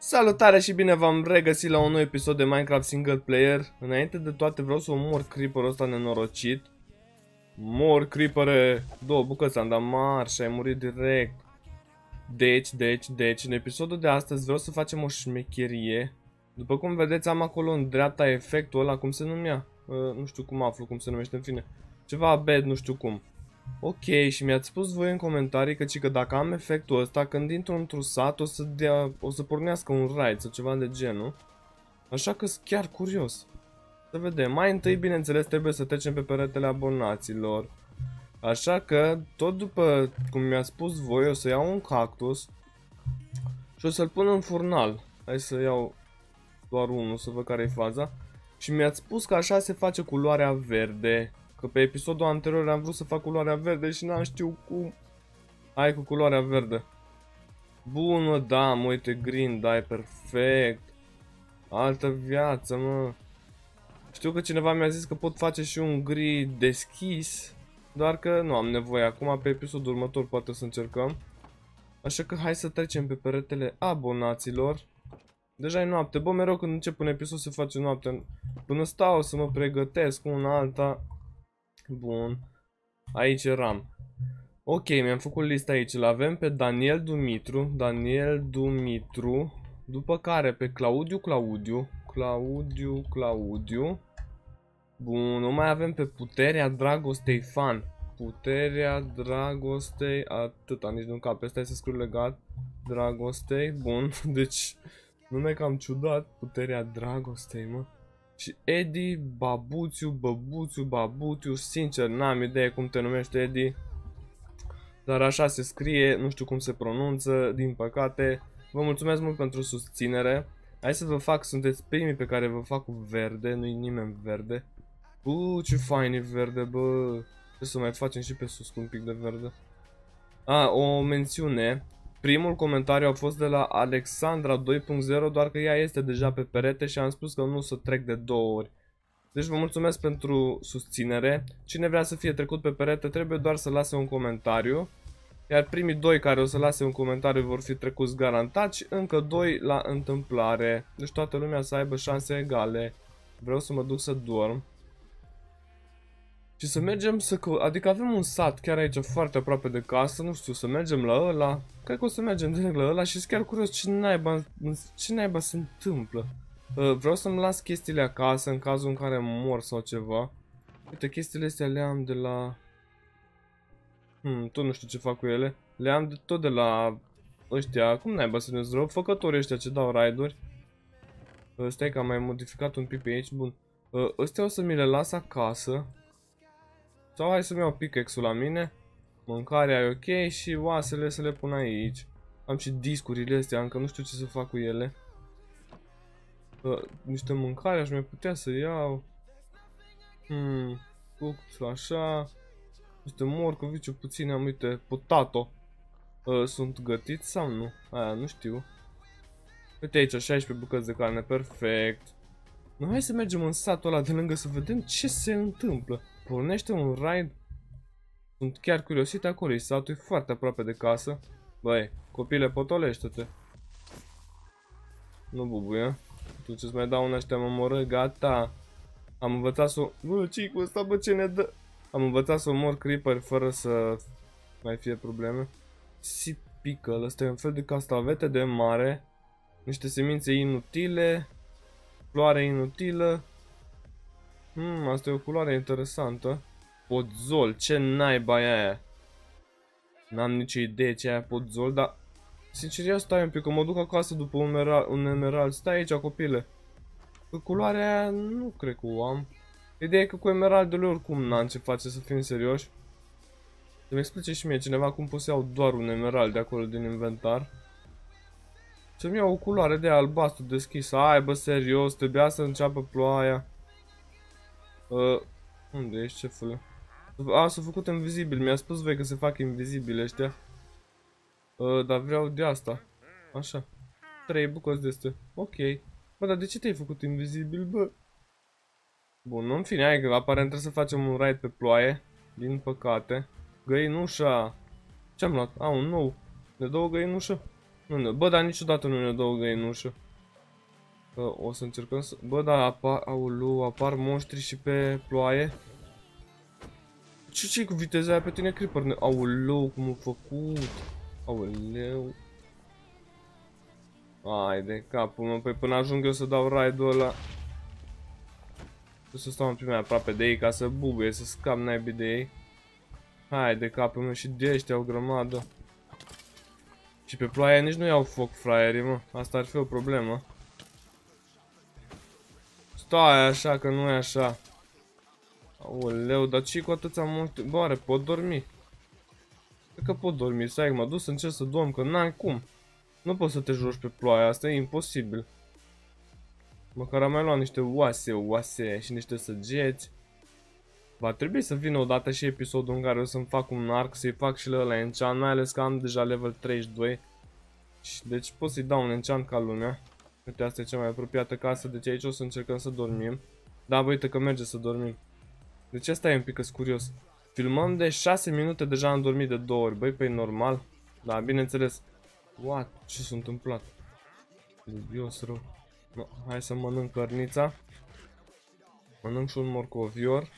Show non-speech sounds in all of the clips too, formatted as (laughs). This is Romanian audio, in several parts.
Salutare și bine v-am regăsit la un nou episod de Minecraft Single Player. Înainte de toate vreau să omor creeper-ul ăsta nenorocit. Mor creepere. Două bucăți am dat mari și ai murit direct. Deci, deci, deci În episodul de astăzi vreau să facem o șmecherie. După cum vedeți am acolo în dreapta efectul ăla Cum se numea? Uh, nu știu cum aflu cum se numește în fine. Ceva bad, nu știu cum Ok, și mi-ați spus voi în comentarii că, că dacă am efectul ăsta, când intru într-un sat, o să, dea, o să pornească un raid sau ceva de genul. Așa că sunt chiar curios. Să vedem. Mai întâi, bineînțeles, trebuie să trecem pe peretele abonaților. Așa că, tot după cum mi-a spus voi, o să iau un cactus și o să-l pun în furnal. Hai să iau doar unul să văd care e faza. Și mi-ați spus că așa se face culoarea verde. Că pe episodul anterior am vrut să fac culoarea verde și n-am știu cum. Hai cu culoarea verde. Bun, mă, da, mă, uite, green, da, e perfect. Altă viață, mă. Știu că cineva mi-a zis că pot face și un gri deschis, doar că nu am nevoie. Acum, pe episodul următor, poate să încercăm. Așa că hai să trecem pe peretele abonaților. Deja e noapte. Bă, mereu când încep un episod se face noapte. Până stau să mă pregătesc una alta, Bun. Aici eram. Ok, mi-am făcut lista aici. Îl avem pe Daniel Dumitru. Daniel Dumitru. După care pe Claudiu Claudiu. Claudiu Claudiu. Bun, o mai avem pe Puterea Dragostei Fan. Puterea Dragostei, atâta, nici nu cap, ăsta să scriu legat. Dragostei, bun, (laughs) deci nume cam ciudat, Puterea Dragostei, mă. Și Edi, Babuțiu, Băbuțiu, Babuțiu, sincer n-am idee cum te numești Edi. Dar așa se scrie, nu știu cum se pronunță, din păcate. Vă mulțumesc mult pentru susținere. Hai să vă fac, sunteți primii pe care vă fac cu verde, nu-i nimeni verde. Uuu, ce fain e verde, bă. Trebuie să mai facem și pe sus cu un pic de verde. A, o mențiune. Primul comentariu a fost de la Alexandra 2.0, doar că ea este deja pe perete și am spus că nu să trec de două ori. Deci vă mulțumesc pentru susținere. Cine vrea să fie trecut pe perete trebuie doar să lase un comentariu. Iar primii doi care o să lase un comentariu vor fi trecuți garantat și încă doi la întâmplare. Deci toată lumea să aibă șanse egale. Vreau să mă duc să dorm. Și să mergem să... Adică avem un sat chiar aici foarte aproape de casă, nu știu, să mergem la ăla. Cred că o să mergem direct la ăla și sunt chiar curios ce naiba, ce naiba se întâmplă. Uh, vreau să-mi las chestiile acasă în cazul în care mor sau ceva. Uite, chestiile astea le am de la... Hmm, tot nu știu ce fac cu ele. Le am de, tot de la ăștia, cum naiba să ne rău, făcătorii ăștia ce dau raiduri. Uh, stai că am mai modificat un pic pe aici, bun. Uh, ăstea o să mi le las acasă. Sau hai să-mi iau pickaxe-ul la mine. Mâncarea e ok și oasele să le pun aici. Am și discurile astea, încă nu știu ce să fac cu ele. Uh, niște mâncare aș mai putea să iau. Hmm, cooked așa. Niște morcovici puține am, uite, potato. Uh, sunt gătiți sau nu? Aia, nu știu. Uite aici, 16 bucăți de carne, perfect. Nu, hai să mergem în satul ăla de lângă să vedem ce se întâmplă. Pornește un raid. Sunt chiar curiosit acolo, e satul e foarte aproape de casă. Băi, copile, potolește-te. Nu bubuie. Tu ce-ți mai dau un ăștia mă moră, gata. Am învățat să... Bă, ce cu ăsta, bă, ce ne dă? Am învățat să omor creeper fără să mai fie probleme. Sipică, ăsta e un fel de castavete de mare. Niște semințe inutile. Floare inutilă. Hmm, asta e o culoare interesantă. Podzol, ce naiba e aia? N-am nicio idee ce e aia podzol, dar... Sincer, ia stai un pic, că mă duc acasă după un emerald, un emerald. Stai aici, copile. Că culoarea aia nu cred că o am. Ideea e că cu emeraldele oricum n-am ce face, să fim serioși. Să-mi explice și mie cineva cum pot să iau doar un emerald de acolo din inventar. Să-mi iau o culoare de albastru deschisă. Ai, bă, serios, trebuia să înceapă ploaia. Uh, unde ești, șefule? A, s-a făcut invizibil. Mi-a spus voi că se fac invizibile ăștia. Uh, dar vreau de asta. Așa. Trei bucăți de astea. Ok. Bă, dar de ce te-ai făcut invizibil, bă? Bun, în fine, hai că aparent trebuie să facem un raid pe ploaie. Din păcate. Găinușa. Ce-am luat? A, un nou. De două găinușă? Nu, nu, bă, dar niciodată nu ne dă o găinușă. Bă, o să încercăm să... Bă, da, apar, aulu, apar monștri și pe ploaie. Ce ce cu viteza aia pe tine, Creeper? Auleu, cum a făcut? Auleu. Hai de capul meu, păi până ajung eu să dau raidul ăla. Trebuie să stau în prima aproape de ei ca să bubuie, să scap naibii de ei. Hai de capul meu și de ăștia o grămadă. Și pe ploaie nici nu iau foc fraierii, mă. Asta ar fi o problemă. Stai așa, că nu e așa. Aoleu, dar ce cu atâția monștri? Bă, are, pot dormi. Cred că pot dormi, stai, mă duc să încerc să dorm, că n-am cum. Nu poți să te joci pe ploaie, asta e imposibil. Măcar am mai luat niște oase, oase și niște săgeți. Va trebui să vină odată și episodul în care o să-mi fac un arc, să-i fac și la enchant, mai ales că am deja level 32. Deci pot să-i dau un enchant ca lumea. Uite, asta e cea mai apropiată casă, deci aici o să încercăm să dormim. Da, bă, uite că merge să dormim. Deci asta e un pic curios. Filmăm de 6 minute, deja am dormit de două ori. Băi, păi normal. Da, bineînțeles. What? Ce s-a întâmplat? Dubios rău. No, hai să mănânc cărnița. Mănânc și un morcovior.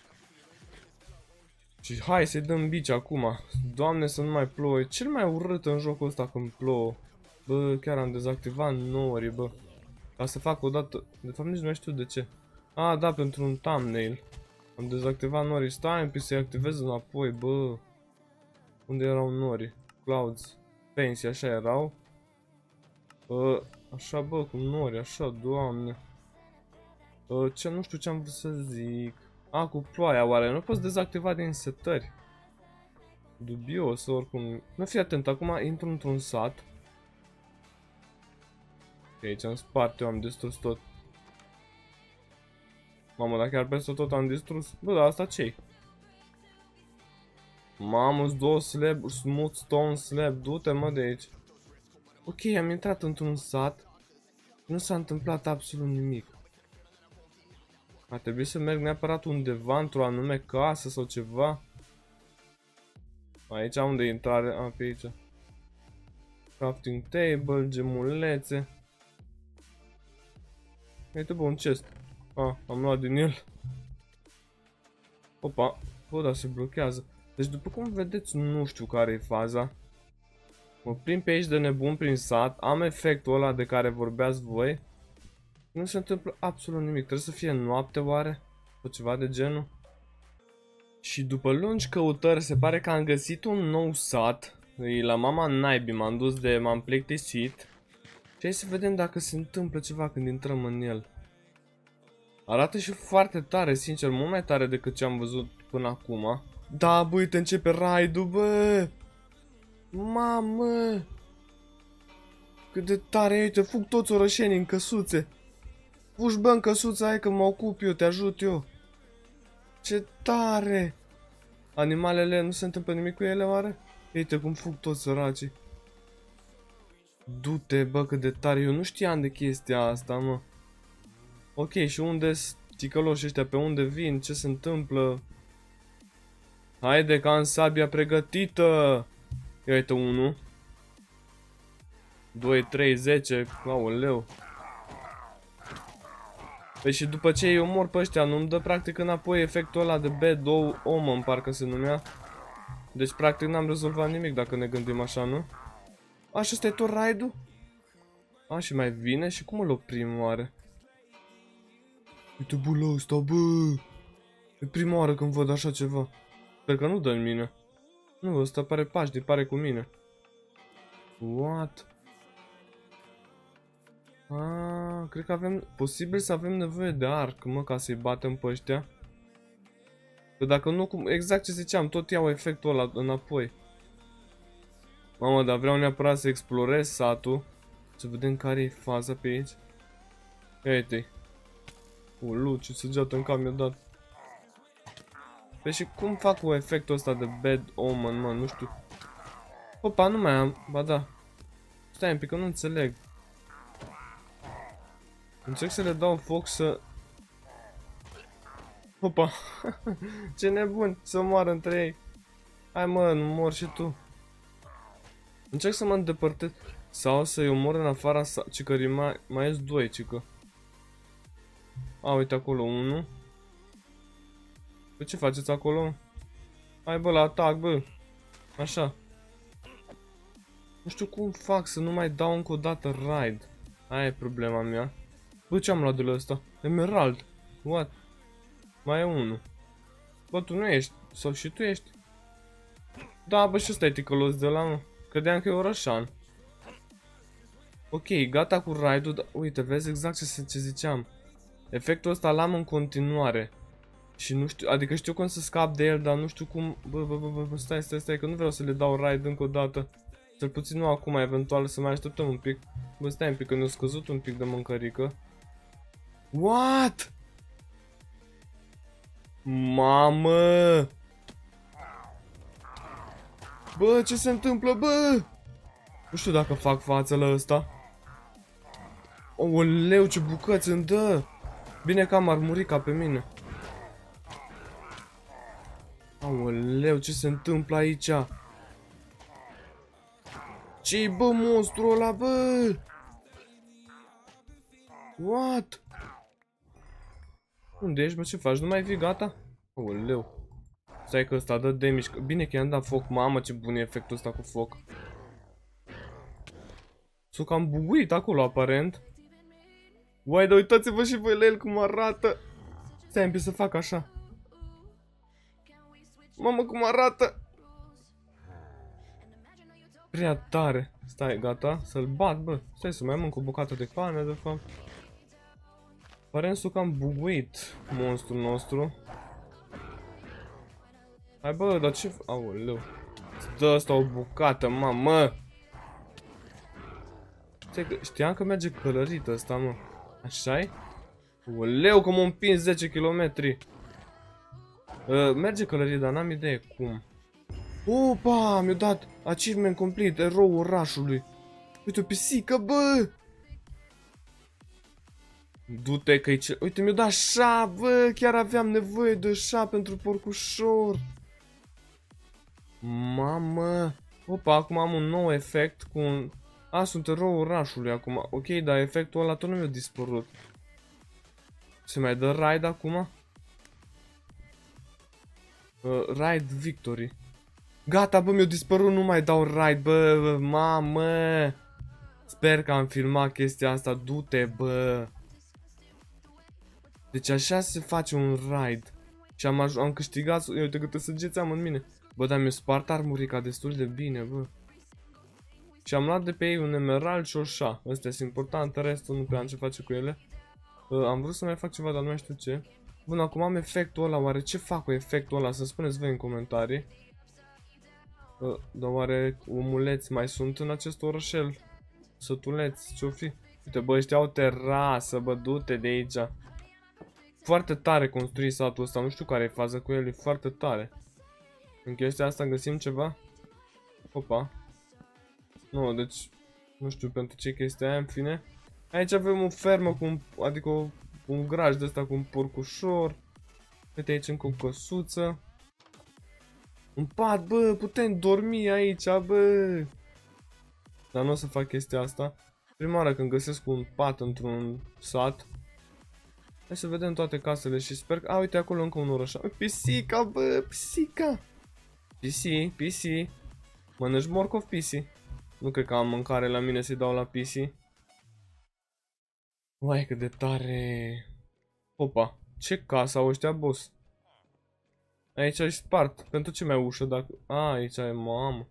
Și hai să-i dăm bici acum. Doamne să nu mai plouă. E cel mai urât în jocul ăsta când plouă. Bă, chiar am dezactivat nori, bă. Ca să fac o dată... De fapt nici nu mai știu de ce. Ah, da, pentru un thumbnail. Am dezactivat norii. Stai un pic să-i activez înapoi, bă. Unde erau norii? Clouds. Pensii, așa erau. Bă, așa, bă, cu nori, așa, doamne. Bă, ce, nu știu ce am vrut să zic. A, cu ploaia, oare? Nu poți dezactiva din setări. Dubios, oricum. Nu fi atent, acum intru într-un sat. Aici am spart, eu am distrus tot. Mamă, dacă chiar peste tot am distrus... Bă, dar asta ce -i? Mamă, două slab, smooth stone slab, du-te mă de aici. Ok, am intrat într-un sat. Nu s-a întâmplat absolut nimic. A trebuit să merg neapărat undeva, într-o anume casă sau ceva. Aici unde e intrare? A, pe aici. Crafting table, gemulețe. Uite bă, un chest. A, am luat din el. Opa, bă, dar se blochează. Deci după cum vedeți, nu știu care e faza. Mă prim pe aici de nebun prin sat, am efectul ăla de care vorbeați voi. Nu se întâmplă absolut nimic, trebuie să fie noapte oare? Sau ceva de genul? Și după lungi căutări se pare că am găsit un nou sat. E la mama naibii, m-am dus de m-am plictisit. Și hai să vedem dacă se întâmplă ceva când intrăm în el. Arată și foarte tare, sincer, mult mai tare decât ce am văzut până acum. Da, bă, uite, începe raidul, bă! Mamă! Cât de tare, uite, fug toți orășenii în căsuțe. Fugi, bă, în căsuța aia că mă ocup eu, te ajut eu. Ce tare! Animalele, nu se întâmplă nimic cu ele, oare? Uite cum fug toți săracii. Du-te, bă, cât de tare. Eu nu știam de chestia asta, mă. Ok, și unde ticăloși ăștia? Pe unde vin? Ce se întâmplă? Haide că am sabia pregătită! Ia uite, 1 2, 3, 10 Aoleu Păi și după ce îi omor pe ăștia Nu-mi dă practic înapoi efectul ăla de bad omen Parcă se numea Deci practic n-am rezolvat nimic dacă ne gândim așa, nu? Așa ăsta e tot raidul? A, și mai vine? Și cum îl oprim oare? Uite bă la ăsta, bă! E prima oară când văd așa ceva. Sper că nu dă în mine. Nu, ăsta pare pașnic, pare cu mine. What? Ah, cred că avem... Posibil să avem nevoie de arc, mă, ca să-i batem pe ăștia. Că dacă nu, cum, exact ce ziceam, tot iau efectul ăla înapoi. Mamă, dar vreau neapărat să explorez satul. Să vedem care e faza pe aici. Ia uite-i. Ulu, ce săgeată în cap mi-a dat. Păi și cum fac cu efectul ăsta de bad omen, mă, nu știu. Opa, nu mai am, ba da. Stai un pic, că nu înțeleg. Încerc să le dau foc să... Opa, (laughs) ce nebun, să moară între ei. Hai mă, nu mor și tu. Încerc să mă îndepărtez. Sau să-i omor în afara sa... Cică mai, mai ies doi, cică. A, uite acolo unul. Pe ce faceți acolo? Hai bă, la atac, bă. Așa. Nu știu cum fac să nu mai dau încă o dată raid. Aia e problema mea. Bă, ce am luat de la ăsta? Emerald. What? Mai e unul. Bă, tu nu ești. Sau și tu ești? Da, bă, și ăsta e ticălos de la mă. Credeam că e orășan. Ok, gata cu raidul, dar uite, vezi exact ce, ce ziceam. Efectul ăsta l-am în continuare. Și nu știu, adică știu cum să scap de el, dar nu știu cum... Bă, bă, bă, bă, bă stai, stai, stai, că nu vreau să le dau raid încă o dată. Cel puțin nu acum, eventual să mai așteptăm un pic. Bă, stai un pic, că ne-a scăzut un pic de mâncărică. What? Mamă! Bă, ce se întâmplă, bă? Nu știu dacă fac față la ăsta. leu, ce bucăți îmi dă! Bine că am armurica pe mine. Aoleu, ce se întâmplă aici? ce bă monstru ăla, bă? What? Unde ești, bă? Ce faci? Nu mai vii gata? Aoleu. Stai că ăsta dă damage. Bine că i-am dat foc. Mamă, ce bun e efectul ăsta cu foc. S-o cam buguit acolo, aparent. Uai, dar uitați-vă și voi la el cum arată. Stai un pic să fac așa. Mamă, cum arată. Prea tare. Stai, gata. Să-l bat, bă. Stai să mai mânc o bucată de carne, de fapt. Pare să cam buguit monstrul nostru. Hai bă, dar ce... Aoleu. Stă asta o bucată, mamă. Știam că merge călărit ăsta, mă. Așa-i? Oleu, cum m-am împins 10 km. Uh, merge călărit, dar n-am idee cum. Opa, mi-a dat achievement complet, erou orașului. Uite o pisică, bă! Du-te că-i ce... Uite, mi-a dat șa, bă! Chiar aveam nevoie de șa pentru porcușor. Mamă! Opa, acum am un nou efect cu un... A, sunt erou orașului acum. Ok, dar efectul ăla tot nu mi-a dispărut. Se mai dă raid acum? Uh, raid victory. Gata, bă, mi-a dispărut, nu mai dau raid, bă, bă, mamă. Sper că am filmat chestia asta, du-te, bă. Deci așa se face un raid. Și am, am câștigat, uite câte săgeți am în mine. Bă, dar mi-a spart armurica destul de bine, bă. Și am luat de pe ei un emerald și o șa. Astea sunt importante, restul nu prea am ce face cu ele. Uh, am vrut să mai fac ceva, dar nu mai știu ce. Bun, acum am efectul ăla. Oare ce fac cu efectul ăla? Să spuneți voi în comentarii. Uh, dar oare omuleți mai sunt în acest orășel? Sătuleți, ce-o fi? Uite, bă, ăștia au terasă, bă, du-te de aici. Foarte tare construit satul ăsta, nu știu care e faza cu el, e foarte tare. În chestia asta găsim ceva? Opa. Nu, deci, nu știu pentru ce chestia aia, în fine. Aici avem o fermă cu un, adică o, un graj de ăsta cu un porcușor. Uite aici încă o căsuță. Un pat, bă, putem dormi aici, bă. Dar nu o să fac chestia asta. Prima oară când găsesc un pat într-un sat. Hai să vedem toate casele și sper că... A, uite acolo încă un orăș. Pisica, bă, pisica. PC, PC. Mănânci morcov PC. Nu cred că am mâncare la mine să-i dau la PC. Uai, cât de tare. Opa, ce casă au ăștia, boss? Aici ai spart. Pentru ce mai ușă dacă... A, aici e mamă.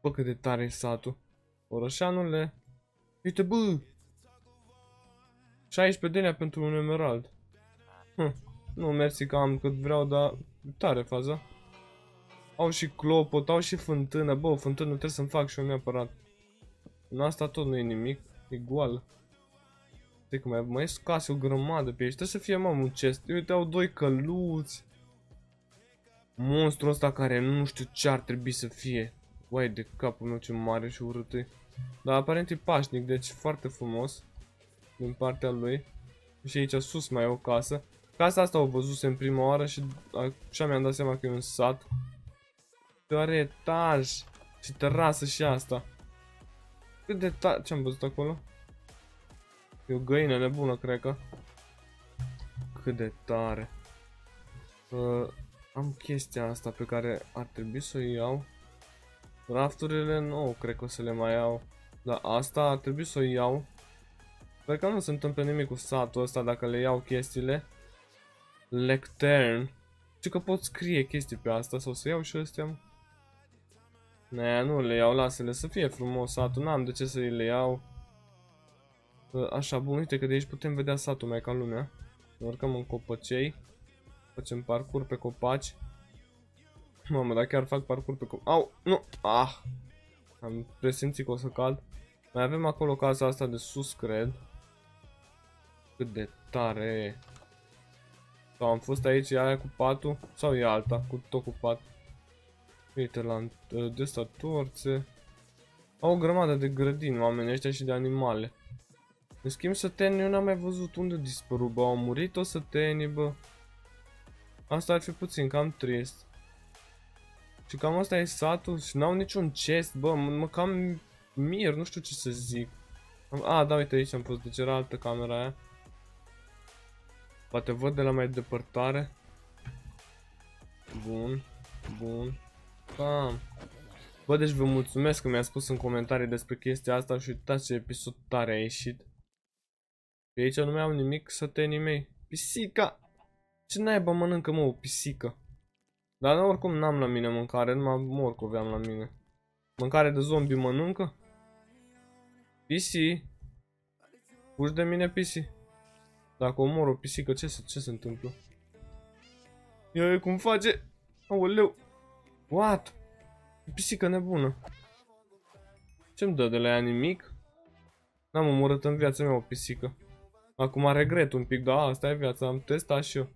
Bă, cât de tare e satul. Orășanule. Uite, bă! 16 denea pentru un emerald. Hm. Nu, mersi că am cât vreau, dar tare faza. Au și clopot, au și fântână. Bă, o fântână trebuie să-mi fac și eu neapărat. În asta tot nu e nimic. E goală. Stai că mai, mai scase o grămadă pe aici. Trebuie să fie, mă, un chest. Uite, au doi căluți. Monstrul ăsta care nu știu ce ar trebui să fie. Uai de capul meu ce mare și urât e. Dar aparent e pașnic, deci foarte frumos. Din partea lui. Și aici sus mai e o casă. Casa asta o văzuse în prima oară și așa mi-am dat seama că e un sat. Are etaj și terasă și asta. Cât de tare... Ce-am văzut acolo? E o găină nebună, cred că. Cât de tare. Uh, am chestia asta pe care ar trebui să o iau. Rafturile nu cred că o să le mai iau. Dar asta ar trebui să o iau. Sper că nu se întâmplă nimic cu satul ăsta dacă le iau chestiile. Lectern. Și că pot scrie chestii pe asta sau să iau și astea. Ne, nu le iau, lasă-le să fie frumos satul, n-am de ce să le iau. Așa, bun, uite că de aici putem vedea satul mai ca lumea. Ne urcăm în copăcei. Facem parcur pe copaci. Mamă, dar chiar fac parcur pe copaci. Au, nu, ah! Am presimțit că o să cad. Mai avem acolo casa asta de sus, cred. Cât de tare e. Sau am fost aici, e aia cu patul? Sau e alta, cu tot cu pat? Uite la de asta torțe. Au o grămadă de grădini oamenii ăștia și de animale. În schimb sătenii eu n-am mai văzut unde dispărut, bă, au murit o sătenii, bă. Asta ar fi puțin, cam trist. Și cam asta e satul și n-au niciun chest, bă, mă, mă cam mir, nu știu ce să zic. A, da, uite aici am fost, deci era altă camera aia. Poate văd de la mai depărtare. Bun, bun. Bam. Bă, deci vă mulțumesc că mi-a spus în comentarii despre chestia asta și uitați ce episod tare a ieșit. Pe aici nu mai am nimic să tenii mei. Pisica! Ce naiba mănâncă mă o pisică? Dar oricum n-am la mine mâncare, numai morcov am la mine. Mâncare de zombie mănâncă? Pisi! Fugi de mine, pisi. Dacă omor o pisică, ce se, ce se întâmplă? Ia cum face? Aoleu! What? Pisică nebună. Ce-mi dă de la ea nimic? N-am omorât în viața mea o pisică. Acum regret un pic, dar asta e viața, am testat și eu.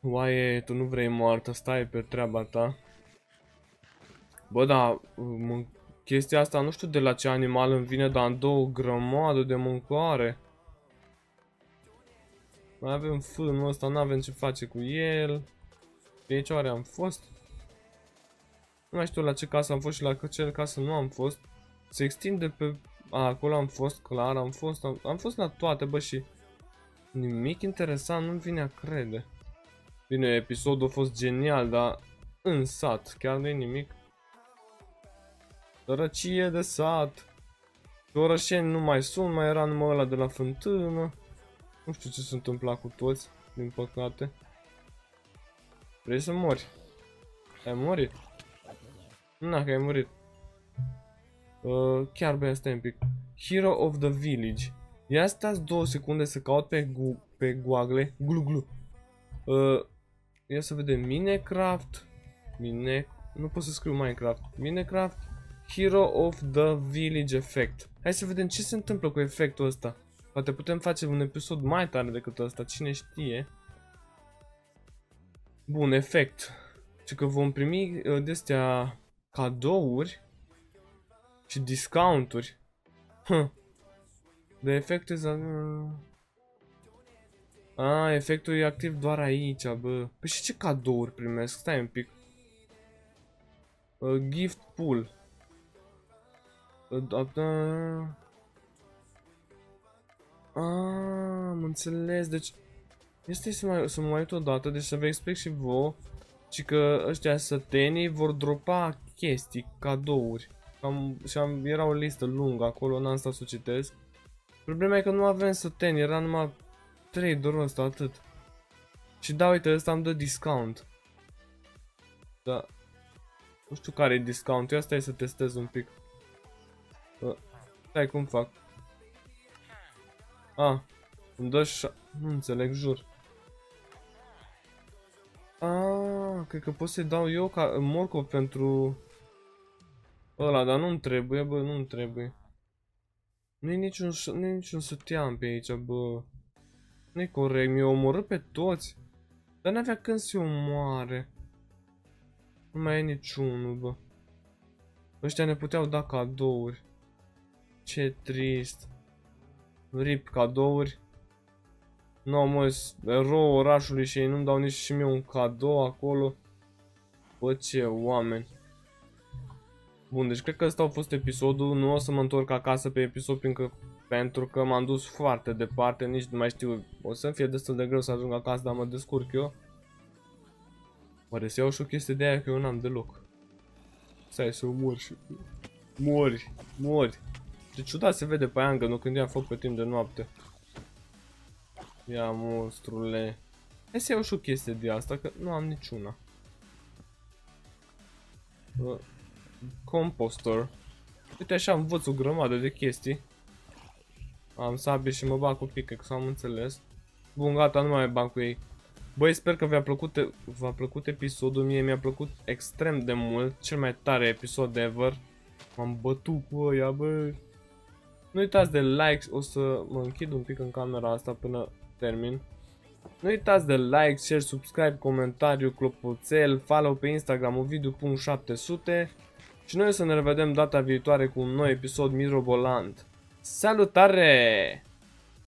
Oaie, tu nu vrei moartă, stai pe treaba ta. Bă, da, chestia asta nu știu de la ce animal îmi vine, dar am două grămadă de mâncare. Mai avem fânul ăsta, nu avem ce face cu el. Pe aici oare am fost? Nu mai știu la ce casă am fost și la ce casă nu am fost. Se extinde pe... A, acolo am fost, clar, am fost, am, am fost la toate, bă, și... Nimic interesant, nu-mi vine a crede. Bine, episodul a fost genial, dar în sat, chiar nu e nimic. Sărăcie de sat. Orășeni nu mai sunt, mai era numai ăla de la fântână. Nu știu ce se întâmpla cu toți, din păcate. Vrei să mori? Ai murit? Na, că ai murit. Uh, chiar băia, stai un pic. Hero of the Village. Ia stați două secunde să caut pe, gu pe Google. Glu glu. Uh, ia să vedem. Minecraft. Mine... Nu pot să scriu Minecraft. Minecraft. Hero of the Village Effect. Hai să vedem ce se întâmplă cu efectul ăsta. Poate putem face un episod mai tare decât ăsta, cine știe. Bun, efect. Și că vom primi uh, de-astea cadouri și discounturi. Huh. De efecte za... A, efectul e activ doar aici, bă. Păi și ce cadouri primesc? Stai un pic. Uh, gift pool. Uh, da, da. Ah, am înțeles, deci... Este să, mai, să mă mai uit o dată, deci să vă explic și vouă. Și că ăștia sătenii vor dropa chestii, cadouri. Am, și am, era o listă lungă acolo, n-am stat să citesc. Problema e că nu avem săteni, era numai 3 doar ăsta, atât. Și da, uite, ăsta îmi dă discount. Da. Nu știu care e discount, eu asta e să testez un pic. Stai cum fac. A, ah, îmi dă șa... Nu înțeleg, jur. Ah, cred că pot să-i dau eu ca morcov pentru ăla, dar nu-mi trebuie, bă, nu-mi trebuie. Nu-i niciun, nu niciun săteam pe aici, bă. Nu-i corect, mi-o omorât pe toți. Dar n-avea când să omoare. Nu mai e niciunul, bă. Ăștia ne puteau da cadouri. Ce trist. RIP cadouri. Nu, mă, erou orașului și ei nu-mi dau nici și mie un cadou acolo. Bă, ce oameni. Bun, deci cred că ăsta a fost episodul, nu o să mă întorc acasă pe episod pentru că, pentru că m-am dus foarte departe, nici nu mai știu, o să fie destul de greu să ajung acasă, dar mă descurc eu. Oare să iau și o chestie de aia că eu n-am deloc. Stai să mor și... Mori, mori. Ce ciudat se vede pe aia nu când i-am foc pe timp de noapte. Ia monstrule. Hai să iau și o chestie de asta, că nu am niciuna. Composter. Uite așa învăț o grămadă de chestii. Am sabie și mă bag cu pickaxe, am înțeles. Bun, gata, nu mai bag cu ei. Băi, sper că v-a plăcut, v-a plăcut episodul, mie mi-a plăcut extrem de mult, cel mai tare episod ever. M-am bătut cu ăia, bă. Nu uitați de like, o să mă închid un pic în camera asta până termin. Nu uitați de like, share, subscribe, comentariu, clopoțel, follow pe Instagram ovidiu.700 și noi o să ne revedem data viitoare cu un nou episod mirobolant. Salutare!